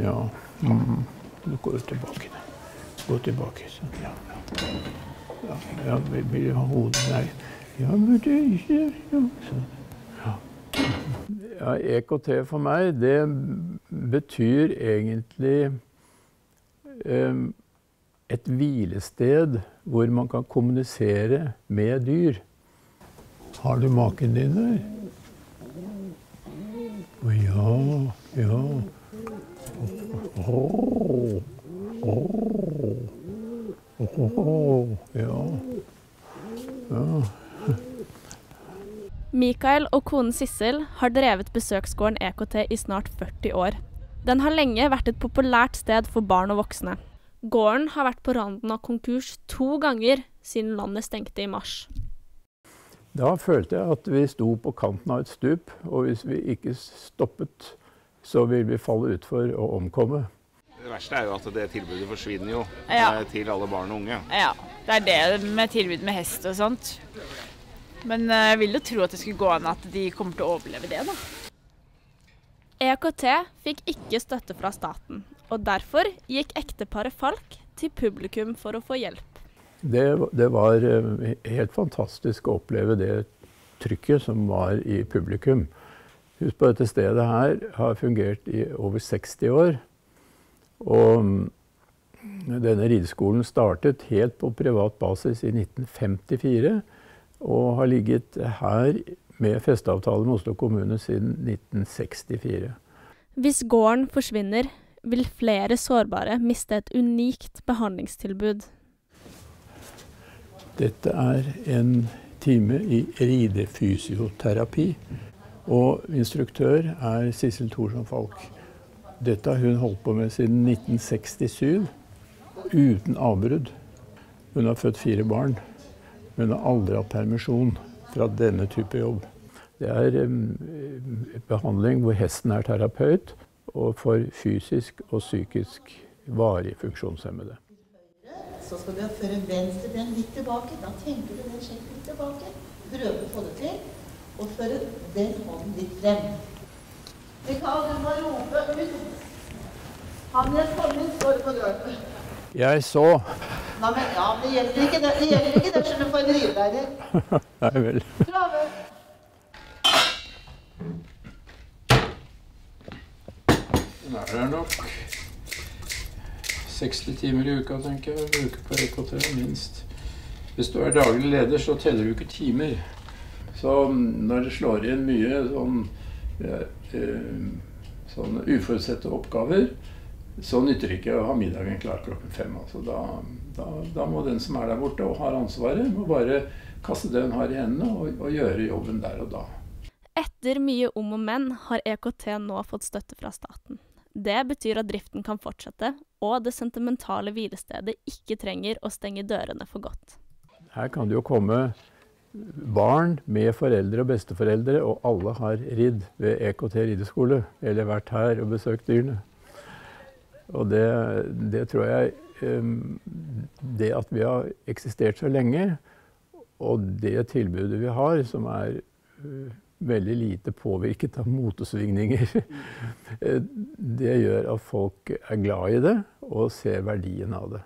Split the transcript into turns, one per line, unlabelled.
Ja. Mm. Du går tilbake. Gå tilbake. Sånn. Ja, ja. ja, vil, du ha hodet Nei. Ja, men det er ikke ja. Sånn. ja. ja. EKT for meg, det betyr egentlig eh, et hvilested hvor man kan kommunisere med dyr. Har du maken din der? Å ja, ja. Ja. ja.
Mikael og konen Sissel har drevet besøksgården EKT i snart 40 år. Den har lenge vært et populært sted for barn og voksne. Gården har vært på randen av konkurs to ganger siden landet stengte i mars.
Da følte jeg at vi sto på kanten av et stup, og hvis vi ikke stoppet, så vil vi falle utfor og omkomme.
Det verste er jo at det tilbudet forsvinner jo
Ja.
eh, til alle barn og unge.
Ja, det er det med tilbud med hest og sånt. Men eh, jeg vil jo tro at det skulle gå an at de kommer til å overleve det, da.
EKT fikk ikke støtte fra staten, og derfor gikk ekteparet Falk til publikum for å få hjelp.
Det, det var eh, helt fantastisk å oppleve det trykket som var i publikum. Husk på dette stedet her har fungert i over 60 år. Og mm, denne rideskolen startet helt på privat basis i 1954. Og har ligget her med festeavtale med Oslo kommune siden 1964.
Hvis gården forsvinner, vil flere sårbare miste et unikt behandlingstilbud.
Dette er en time i ridefysioterapi. Og instruktør er Sissel Thorsson Falk. Dette har hun holdt på med siden 1967, uten avbrudd. Hun har født fire barn. Hun har aldri hatt permisjon fra denne type jobb. Det er um, behandling hvor hesten er terapeut, og for fysisk og psykisk varig funksjonshemmede.
Så skal du føre venstre ben litt tilbake. Da tenker du den sjekken litt tilbake. Prøve å få det til. Og føre den hånden litt frem. Mikael, du må rope ut. Han jeg kommer, står på døren.
Jeg så
Nei, men ja, det gjelder ikke det. Det gjelder ikke det, skjønner du, for en ridelærer.
Nei vel.
Fravær.
Den er der nok 60 timer i uka, tenker jeg. Bruker uke på EKT, minst. Hvis du er daglig leder, så teller du ikke timer. Så mm, når det slår inn mye sånn, eh, sånn uforutsette oppgaver, så nytter det ikke å ha middagen klar klokken fem. Altså, da, da, da må den som er der borte og har ansvaret, må bare kaste det hun har i hendene og, og gjøre jobben der og da.
Etter mye om og men har EKT nå fått støtte fra staten. Det betyr at driften kan fortsette, og det sentimentale hvilestedet ikke trenger å stenge dørene for godt.
Her kan det jo komme barn med foreldre og besteforeldre, og alle har ridd ved EKT rideskole, eller vært her og besøkt dyrene. Og det, det tror jeg um, Det at vi har eksistert så lenge, og det tilbudet vi har, som er uh, veldig lite påvirket av motesvingninger, det gjør at folk er glad i det og ser verdien av det.